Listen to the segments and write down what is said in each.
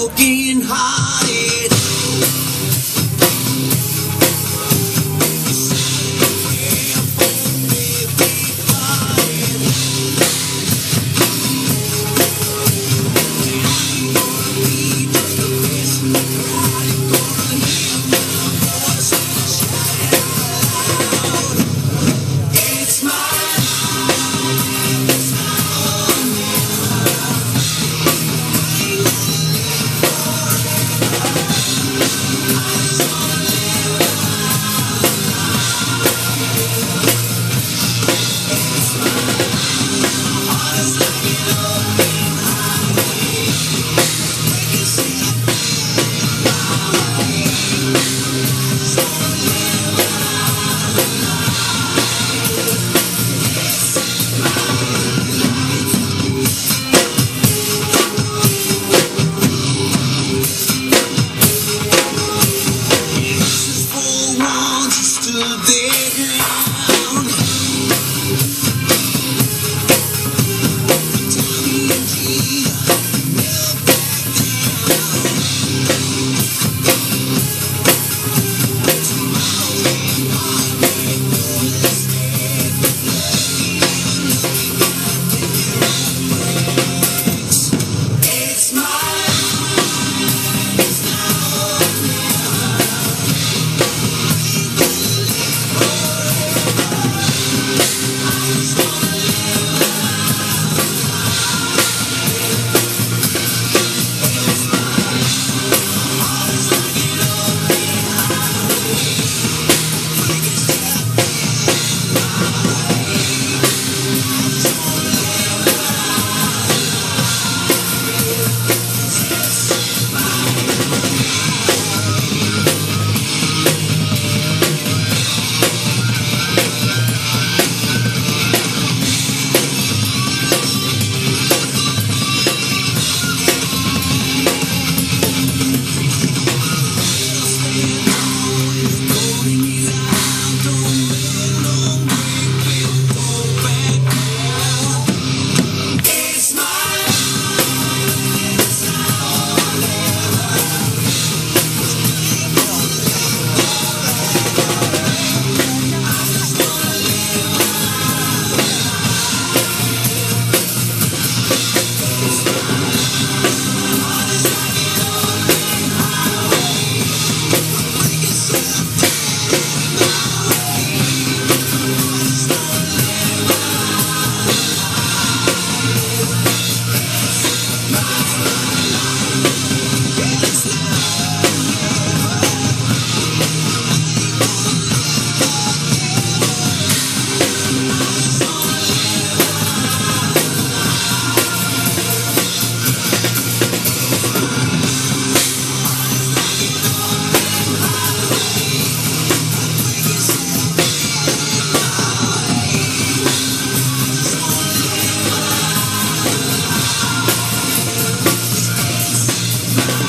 broken heart.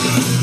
Thank you.